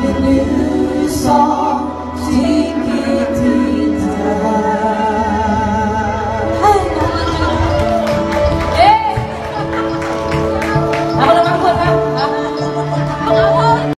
sing a new song.